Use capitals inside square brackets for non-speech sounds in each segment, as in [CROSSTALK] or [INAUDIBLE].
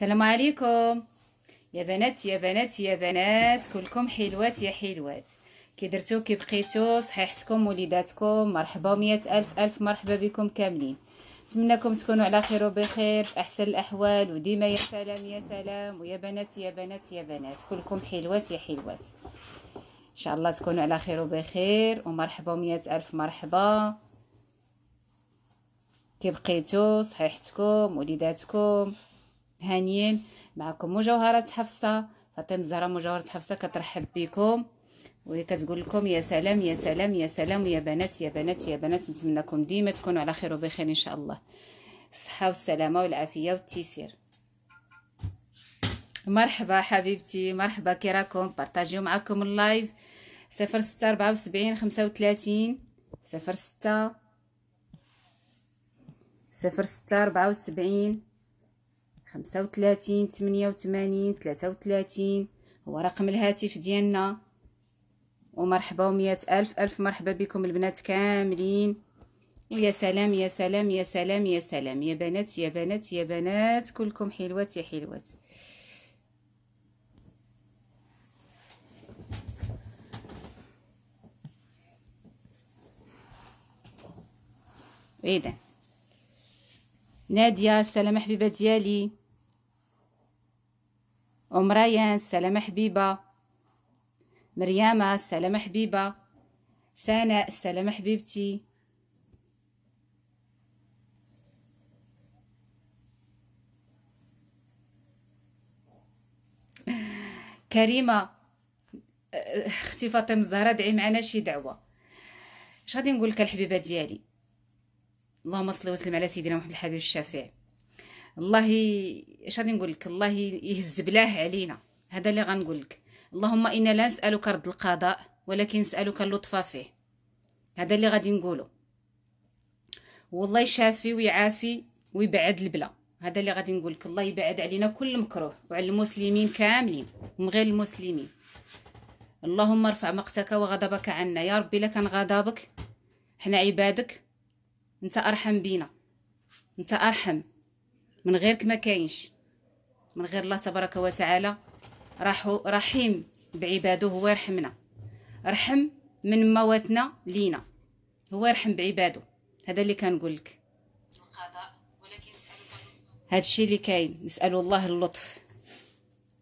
السلام عليكم. يا بنات يا بنات يا بنات كلكم حلوات يا حلوات. كي درتو كي بقيتو صحيحتكم وليداتكم مرحبا مية ألف ألف مرحبا بكم كاملين. نتمنىكم تكونوا على خير وبخير في أحسن الأحوال وديما يا سلام يا سلام. ويا بنات يا بنات يا بنات كلكم حلوات يا حلوات. إن شاء الله تكونوا على خير وبخير ومرحبا مية ألف مرحبا. كي بقيتو صحيحتكم وليداتكم. هانيين معكم مجوهرة حفصة فاطمة زهرة مجوهرة حفصة كترحب بكم. وهي كتقول لكم يا سلام يا سلام يا سلام يا بنات يا بنات يا بنات نتمنىكم ديما تكونوا على خير وبخير إن شاء الله. الصحة والسلامة والعافية والتيسير. مرحبا حبيبتي مرحبا كي راكم بارطاجيو معكم ال live. صفر ستة أربعة وسبعين خمسة وثلاثين. صفر ستة. صفر ستة أربعة وسبعين. خمسة وثلاثين تمنية وثمانين ثلاثة وثلاثين. هو رقم الهاتف ديالنا. ومرحبا ومية ألف ألف مرحبا بكم البنات كاملين. ويا سلام يا سلام يا سلام يا سلام. يا بنات يا بنات يا بنات. كلكم حلوات يا حلوات. إذا نادية السلام حبيبة ديالي. أم ريان السلامة حبيبة. مريامة السلامة حبيبة. سناء السلامة حبيبتي. كريمة أختي فاطمة الزهراء دعي معنا شي دعوة. اش غادي نقول لك الحبيبة ديالي؟ اللهم صل وسلم على سيدنا محمد الحبيب الشفيع الله اش غادي نقول لك الله يهز بلاه علينا. هذا اللي غنقول لك اللهم إنا لا نسألك رد القضاء ولكن نسألك اللطف فيه. هذا اللي غادي نقوله. والله يشافي ويعافي ويبعد البلا. هذا اللي غادي نقول لك الله يبعد علينا كل مكروه وعلى المسلمين كاملين ومن غير المسلمين. اللهم ارفع مقتك وغضبك عنا. يا ربي لك غضبك حنا عبادك. انت أرحم بينا. انت أرحم. من غيرك ما كاينش من غير الله تبارك وتعالى رحيم بعباده هو يرحمنا. رحم من مواتنا لينا هو يرحم بعباده. هذا اللي كنقول لك. هذا الشيء اللي كاين نسأل الله اللطف.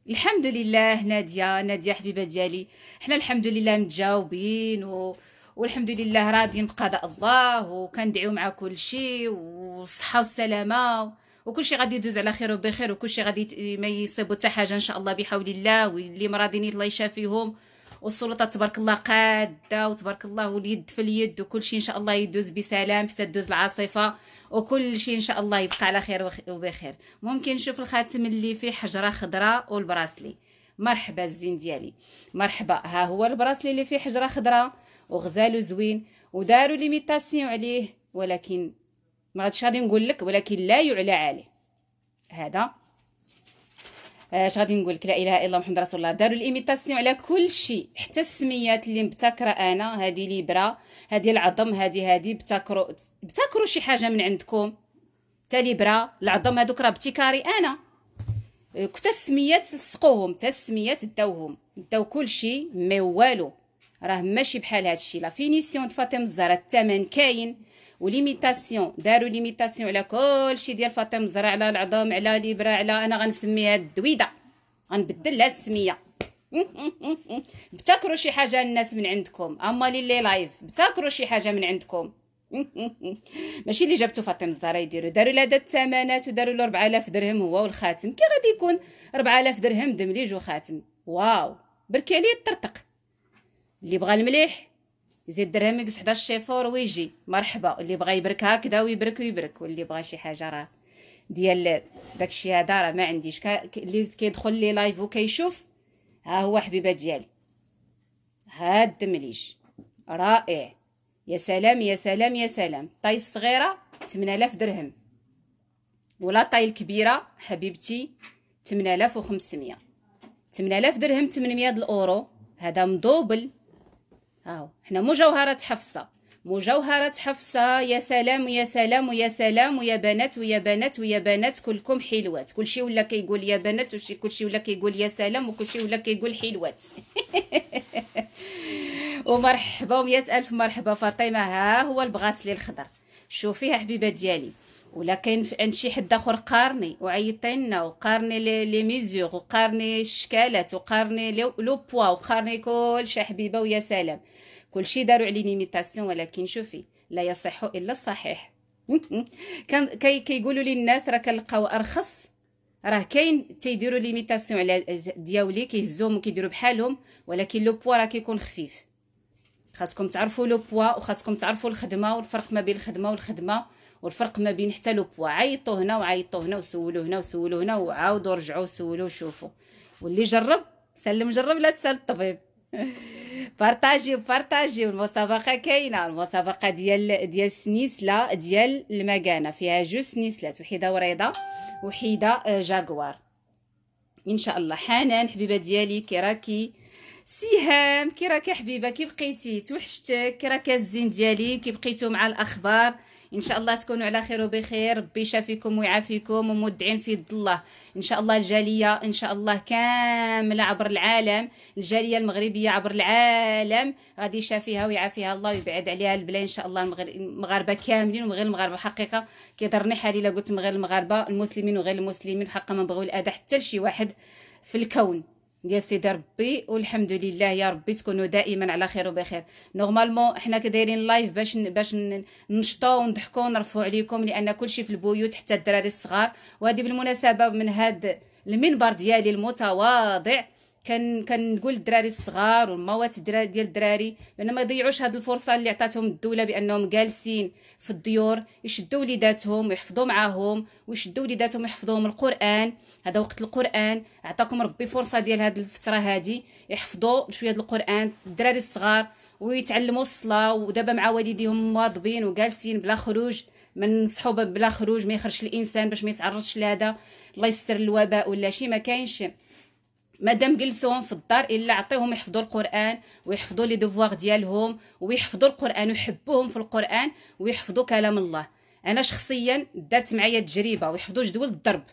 الحمد لله نادية نادية حبيبة ديالي. حنا الحمد لله متجاوبين و... والحمد لله راضيين بقضاء الله وكندعيو مع كل شيء والصحه والسلامه وكل شيء غادي يدوز على خير وبخير وكل شيء غادي ما يصيبوا حتى حاجة إن شاء الله بحول الله واللي مرادين الله يشافيهم. والسلطة تبارك الله قادة وتبارك الله واليد في اليد وكل شيء إن شاء الله يدوز بسلام حتى تدوز العاصفة وكل شيء إن شاء الله يبقى على خير وبخير. ممكن نشوف الخاتم اللي فيه حجرة خضراء وال bracelet. مرحبا الزين ديالي. مرحبا. ها هو ال bracelet اللي فيه حجرة خضراء وغزالو زوين وداروا l'imitation عليه ولكن ما غاديش غادي نقول لك ولكن لا يعلى عليه. هذا. اش غادي نقول لك؟ لا إله إلا الله محمد رسول الله. داروا ال imitation على كل شيء. حتى السميات اللي مبتكرة أنا هذه ليبرا هذه العظم هذه هذه ابتكروا ابتكروا شي حاجة من عندكم؟ تا les bras العظم هذوك راه ابتكاري أنا. حتى السميات سقوهم حتى السميات داوهم. داو كل شيء ما والو. راه ماشي بحال هذا الشيء la finition فاطمة الزهراء الثمن كاين. و l'imitation داروا l'imitation على كلشي ديال فاطمة الزهراء على العظام على les bras على أنا غنسميها الدويدة. غنبدل لها السمية. [LAUGHS] ابتكروا شي حاجة الناس من عندكم. أما les lives ابتكروا شي حاجة من عندكم. [LAUGHS] ماشي اللي جابتو فاطمة الزهراء يديروا داروا له الثمانات وداروا له 4000 درهم هو والخاتم. كي غادي يكون 4000 درهم دمليج وخاتم. واو. بركي عليه الطرطق. اللي بغى المليح يزيد يقص 11 شيفور ويجي. مرحبا. اللي بغى يبرك هكذا ويبرك ويبرك. واللي بغى شي حاجة راه ديال داكشي هذا راه ما عنديش. اللي كيدخل لي لايف وكيشوف ها هو حبيبة ديالي. هاد الدمليج رائع. يا سلام يا سلام يا سلام. طاي الصغيره 8000 درهم. ولا طاي الكبيره حبيبتي 8500 8000 درهم 800 الاورو هذا مدوبل. هاو حنا مجوهرات حفصة. مجوهرة حفصة يا سلام ويا سلام ويا سلام ويا بنات ويا بنات ويا بنات كلكم حلوات. كلشي ولا كيقول يا بنات وشي كلشي ولا كيقول يا سلام وكلشي ولا كيقول حلوات. [LAUGHS] ومرحبا ومئة ألف مرحبا فاطمة. ها هو ال bracelet الخضر شوفيها حبيبة ديالي. ولا كاين عند شي حد آخر قارني وعيطي لنا وقارني les mesures وقارني الشكالات وقارني le poids وقارني كلشي حبيبة ويا سلام. كلشي داروا عليه l'imitation ولكن شوفي لا يصح إلا الصحيح. [LAUGHS] كان كي كيقولوا لي الناس راه كنلقاو أرخص. راه كاين تيديروا l'imitation على دياولي كيهزوهم وكيديروا بحالهم ولكن لو بوا راه كيكون خفيف. خاصكم تعرفوا لو بوا وخاصكم تعرفوا الخدمة والفرق ما بين الخدمة والخدمة. والفرق ما بين حتى لو بوا عيطوا هنا وعيطوا هنا وسولوا هنا وسولوا هنا وعاودوا رجعوا سولوا وشوفوا. واللي جرب سلم جرب لا تسأل الطبيب. [LAUGHS] بارطاجي بارطاجي المسابقة كاينة. المسابقة ديال ديال سنيسله ديال المكانه فيها جوج سنيسلات وحيدة وريضة وحيدة آه، جاكوار. إن شاء الله. حنان حبيبة ديالي كي راكي سهام كي راكي حبيبة كي بقيتي توحشتك. كي راكي الزين ديالي كي بقيتو مع الأخبار. إن شاء الله تكونوا على خير وبخير. ربي يشافيكم ويعافيكم ومودعين في يد الله إن شاء الله الجالية إن شاء الله كاملة عبر العالم. الجالية المغربية عبر العالم. غادي يشافيها ويعافيها الله ويبعد عليها البلا إن شاء الله المغاربة كاملين وغير المغاربة حقيقة. كيضرني حالي إلا قلت غير المغاربة. المسلمين وغير المسلمين. حقا ما بغيو الأذى حتى لشي واحد في الكون. يا سيدي ربي والحمد لله يا ربي تكونوا دائما على خير وبخير. normalement إحنا كدايرين live باش باش ننشطوا ونضحكوا ونرفعوا عليكم لأن كلشي في البيوت حتى الدراري الصغار. وهذه بالمناسبة من هذا المنبر ديالي المتواضع. كان كنقول الدراري الصغار والموات ديال الدراري بأن ما يضيعوش هذه الفرصة اللي عطاتهم الدولة بأنهم جالسين في الديور يشدوا وليداتهم ويحفظوا معاهم ويشدوا وليداتهم يحفظوهم القرآن. هذا وقت القرآن. عطاكم ربي فرصة ديال هذه الفترة هذه يحفظوا شوية القرآن. الدراري الصغار ويتعلموا الصلاة ودابا مع والديهم مواظبين وجالسين بلا خروج من صحوبه بلا خروج ما يخرجش الإنسان باش ما يتعرضش لهذا. الله يستر الوباء ولا شي ما كاينش. مادام جلسوهم في الدار إلا عطيهم يحفظوا القرآن ويحفظوا les devoirs ديالهم ويحفظوا القرآن ويحبوهم في القرآن ويحفظوا كلام الله. أنا شخصيا دارت معايا تجربة ويحفظوا جدول الضرب.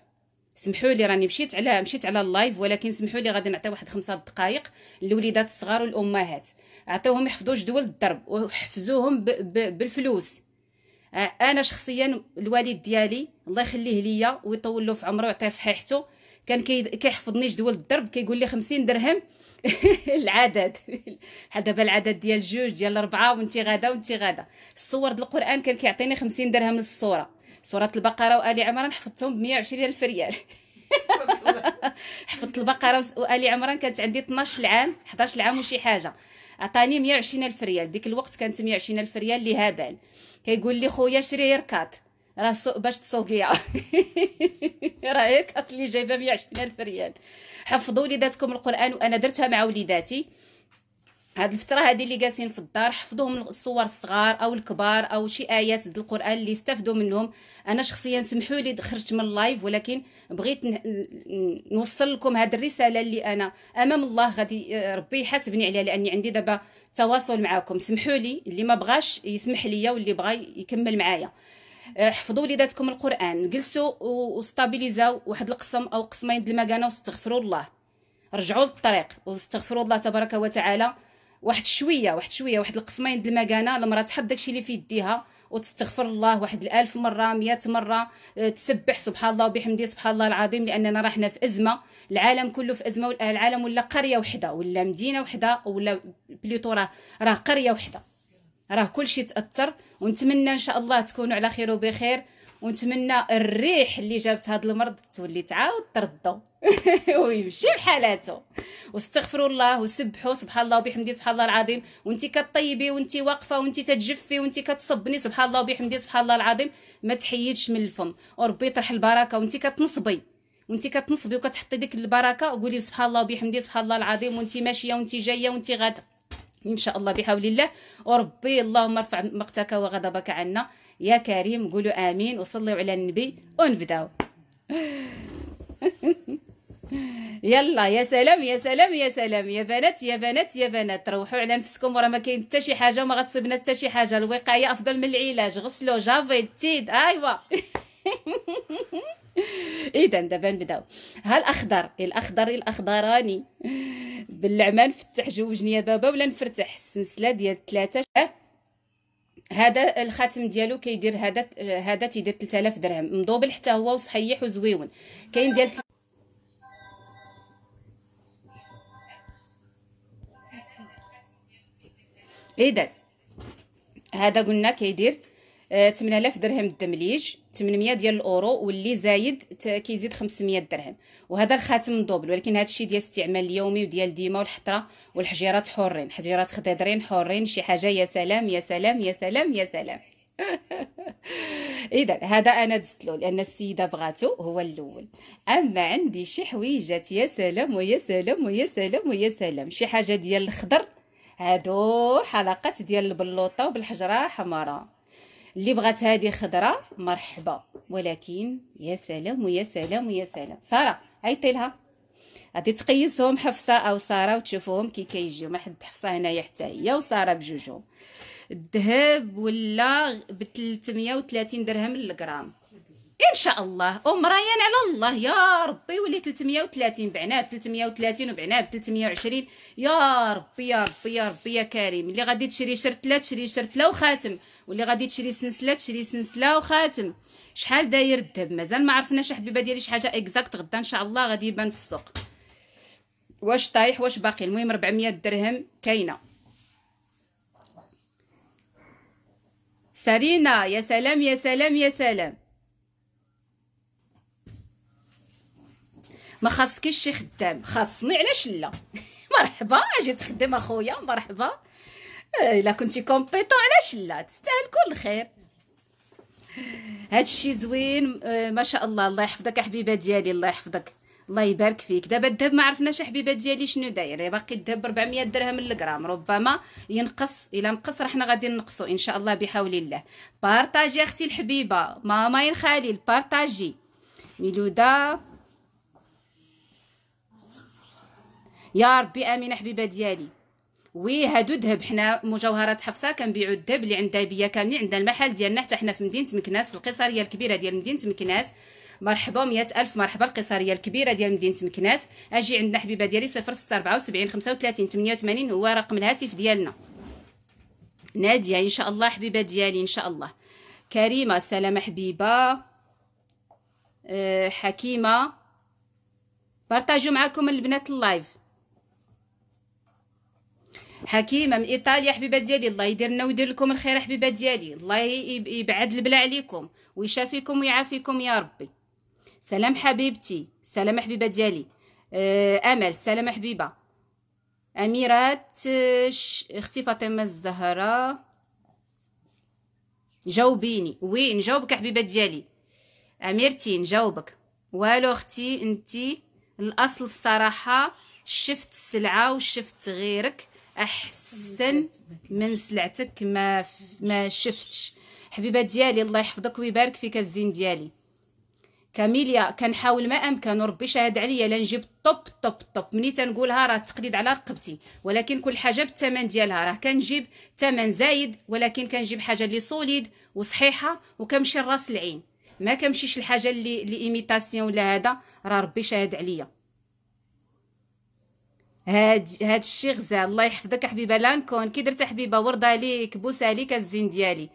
سمحوا لي راني مشيت على مشيت على ال live ولكن سمحوا لي غادي نعطي واحد خمسة دقائق للوليدات الصغار والأمهات. عطيوهم يحفظوا جدول الضرب وحفزوهم بالفلوس. أنا شخصيا الوالد ديالي الله يخليه ليا ويطول له في عمره ويعطيه صحيحته. كان كيحفظني جدول الضرب كيقول لي 50 درهم. [LAUGHS] العدد. بحال دابا العدد ديال جوج ديال أربعة وانت غادا وانت غادا. الصور ديال القرآن كان كيعطيني 50 درهم للصورة. سوره البقرة وآل عمران حفظتهم ب 120 ألف ريال. [LAUGHS] حفظت البقرة وآل عمران كانت عندي 12 عام 11 عام وشي حاجة. عطاني 120 ألف ريال. ديك الوقت كانت 120 ألف ريال اللي هبال كيقول لي خويا شري ركاط. راه باش تسوقيها. [LAUGHS] راه كات اللي جايبة 120 ألف ريال. حفظوا وليداتكم القرآن وأنا درتها مع وليداتي. هاد الفترة هذه اللي جالسين في الدار حفظوهم السور الصغار أو الكبار أو شي آيات ديال القرآن اللي استفدوا منهم. أنا شخصيا سمحوا لي خرجت من ال live ولكن بغيت نوصل لكم هذه الرسالة اللي أنا أمام الله غادي ربي يحاسبني عليها لأني عندي دابا تواصل معاكم. سمحوا لي اللي ما بغاش يسمح ليا واللي بغى يكمل معايا. آه، حفظوا وليداتكم القرآن جلسوا وستابيليزاو واحد القسم أو قسمين د المكانة واستغفروا الله. رجعوا للطريق واستغفروا الله تبارك وتعالى. واحد شوية واحد شوية واحد القسمين د المكانة المراه تحط داكشي اللي في يديها وتستغفر الله واحد الألف مرة مئة مرة آه، تسبح سبحان الله وبحمده سبحان الله العظيم لأننا راحنا في أزمة. العالم كله في أزمة العالم ولا قرية وحدة ولا مدينة وحدة ولا بليتو راه قرية وحدة. راه كلشي تأثر ونتمنى إن شاء الله تكونوا على خير وبخير ونتمنى الريح اللي جابت هذا المرض تولي تعاود تردو. [LAUGHS] ويمشي بحالاته. واستغفروا الله وسبحوا سبحان الله وبحمده سبحان الله العظيم. وانت كطيبي وانت واقفة وانت تتجفي وانت كتصبني سبحان الله وبحمده سبحان الله العظيم. ما تحيدش من الفم. وربي يطرح البركة وانت كتنصبي. وانت كتنصبي وكتحطي ديك البركة وقولي سبحان الله وبحمده سبحان الله العظيم. وانت ماشية وانت جاية وانت غادة. إن شاء الله بحول الله. وربي اللهم ارفع مقتك وغضبك عنا. يا كريم قولوا آمين. وصلوا على النبي ونبداو [LAUGHS] يلا يا سلام يا سلام يا سلام. يا بنات يا بنات يا بنات. روحوا على نفسكم. وراه ما كاين حتى شي حاجة وما غتصيبنا حتى شي حاجة. الوقاية أفضل من العلاج. غسلوا جافيد تيد ايوا [LAUGHS] [LAUGHS] اذا دابا نبداو. ها الأخضر الاخضر الأخضراني. باللعمان فتح جوجني يا بابا ولا نفرتح السلسلة ديال ثلاثة. هذا الخاتم ديالو كيدير هذا هذا تيدير 3000 درهم. مضوبل حتى هو وصحيح وزويون. كاين ديال اذا هذا قلنا كيدير 8000 درهم الدمليج 800 ديال الأورو واللي زايد كيزيد 500 درهم. وهذا الخاتم دوبل ولكن هذا الشيء ديال الاستعمال اليومي وديال ديما والحطرة والحجيرات حرين. حجيرات خضيضرين حرين شي حاجة يا سلام يا سلام يا سلام يا سلام. [LAUGHS] اذا هذا أنا دزت له لأن السيدة بغاتو هو الأول. أما عندي شي حويجات يا سلام ويا سلام ويا سلام ويا سلام. شي حاجة ديال الخضر هادو حلقات ديال البلوطة وبالحجره حمراء. اللي بغات هذه خضرة مرحبا. ولكن يا سلام ويا سلام ويا سلام. سارة عيطي لها. غادي تقيسهم حفصة أو سارة وتشوفوهم كي كيجيو. ما حد حفصة هنايا حتى هي وسارة بجوجهم. الذهب ولا ب 330 درهم للغرام. إن شاء الله. أمريان على الله. يا ربي ولي 330 بعناه 330 وبعناه 320 يا ربي يا ربي يا ربي يا كريم. اللي غادي تشري شرتله تشري شرتله وخاتم. واللي غادي تشري سنسله تشري سنسله وخاتم. شحال داير الذهب؟ مازال ما عرفناش حبيبة ديالي شي حاجة اكزاكت غدا. إن شاء الله غادي يبان السوق. واش طايح واش باقي؟ المهم 400 درهم كاينة. سارينا يا سلام يا سلام يا سلام. ما خاصكيش شي خدام. خاصني علاش لا؟ [LAUGHS] مرحبا أجي تخدم اخويا مرحبا. آه، إلا كنتي كومبيتون علاش لا؟ تستاهل كل خير. هادشي زوين. آه، ما شاء الله الله يحفظك حبيبة ديالي الله يحفظك. الله يبارك فيك. دابا الذهب ما عرفناش حبيبة ديالي شنو داير. باقي الذهب ب 400 درهم للغرام ربما ينقص إلا نقص راه حنا غادي نقصو إن شاء الله بحول الله. بارطاجي أختي الحبيبة ماما ين خالي بارطاجي ميلودا. يا ربي آمين حبيبة ديالي. وي هادو ذهب حنا مجوهرات حفصة كنبيعوا الذهب اللي عندها بيا كاملين عندنا المحل ديالنا. حتى حنا في مدينة مكناس في القصرية الكبيرة ديال مدينة مكناس. مرحبا مئة ألف مرحبا القصرية الكبيرة ديال مدينة مكناس. أجي عندنا حبيبة ديالي 0674 35 88 هو رقم الهاتف ديالنا. نادية إن شاء الله حبيبة ديالي إن شاء الله. كريمة سلامه حبيبة. أه حكيمة. بارطاجوا معكم البنات اللايف. حكيمه من إيطاليا حبيبات ديالي الله يدير لنا ويدير لكم الخير حبيبات ديالي. الله يبعد البلا عليكم ويشافيكم ويعافيكم يا ربي. سلام حبيبتي سلام حبيبة ديالي. آه، أمل سلام حبيبة. أميرات أختي فاطمة الزهراء جاوبيني. وي نجاوبك حبيبة ديالي. أميرتي نجاوبك. والو أختي أنتي. الأصل الصراحة شفت السلعة وشفت غيرك. أحسن من سلعتك ما ما شفتش. حبيبة ديالي الله يحفظك ويبارك فيك الزين ديالي. كاميليا كنحاول ما أمكن وربي شاهد عليا لا نجيب طوب طوب طوب ملي تنقولها راه التقليد على رقبتي ولكن كل حاجة بالثمن ديالها. راه كنجيب ثمن زايد ولكن كنجيب حاجة اللي solide وصحيحة وكمشي الراس العين. ما كمشيش الحاجة اللي les imitations ولا هذا راه ربي شاهد عليا. هاد هاد الشي غزال الله يحفظك حبيبة. لانكون كي درت حبيبة وردة ليك بوسه ليك الزين ديالي.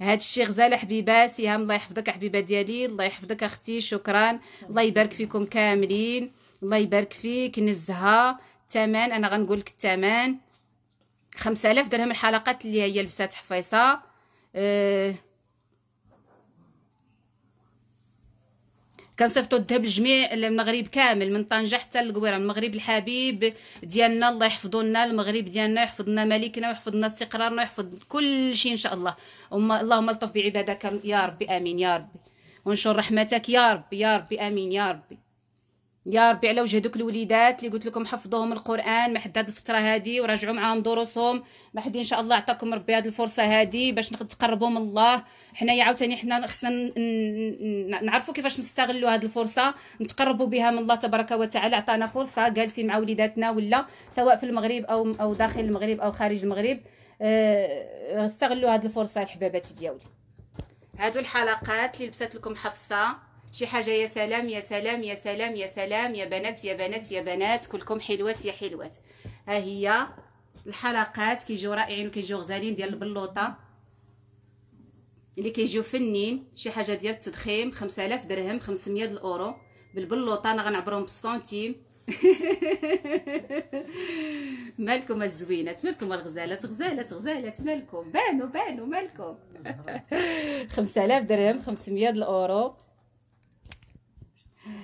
هاد الشي غزال حبيبة سهام الله يحفظك حبيبة ديالي. الله يحفظك أختي شكرا. الله يبارك فيكم كاملين. الله يبارك فيك نزهة. تمن أنا غنقول لك الثمن 5000 درهم الحلقات اللي هي لبسات حفيصة. أه كنصيفطوا الذهب لجميع المغرب كامل من طنجة حتى للقويرة المغرب الحبيب ديالنا الله يحفظوا لنا المغرب ديالنا يحفظ لنا ملكنا ويحفظ لنا استقرارنا ويحفظ كل شيء إن شاء الله. اللهم ألطف بعبادك يا ربي آمين يا ربي. وانشر رحمتك يا ربي يا ربي آمين يا ربي. يا ربي على وجه دوك الوليدات اللي قلت لكم حفظوهم القرآن ما حد هاد الفترة هذه وراجعوا معاهم دروسهم. ما حد إن شاء الله عطاكم ربي هاد الفرصة هذه باش تقربوا من الله. حنايا عاوتاني حنا خصنا نعرفوا كيفاش نستغلوا هاد الفرصة نتقربوا بها من الله تبارك وتعالى عطانا فرصة جالسين مع وليداتنا ولا سواء في المغرب أو أو داخل المغرب أو خارج المغرب. أه استغلوا هاد الفرصة الحبابات ديالي. هادو الحلقات اللي لبست لكم حفصة. شي حاجة يا سلام يا سلام يا سلام يا سلام يا بنات يا بنات يا بنات كلكم حلوات يا حلوات. ها هي الحلقات كيجيو رائعين وكيجيو غزالين ديال البلوطة. اللي كيجيو فنين شي حاجة ديال التضخيم 5000 درهم 500 الأورو. بالبلوطة أنا غنعبرهم بالسنتيم [LAUGHS] مالكم الزوينات مالكم الغزالات غزالات غزالات مالكم. بانوا بانوا مالكم. 5000 درهم 500 الأورو.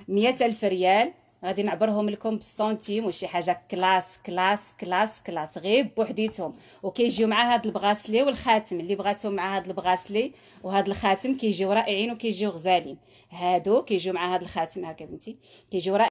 مية ألف ريال. غادي نعبرهم لكم بالسنتيم وشي حاجة classe classe classe classe غير بوحديتهم. وكيجيو مع هاد ال bracelet والخاتم اللي بغاتهم مع هاد ال bracelet وهاد الخاتم كيجيو رائعين وكيجيو غزالين. هادو كيجيو مع هاد الخاتم هكا بنتي. كيجيو رائعين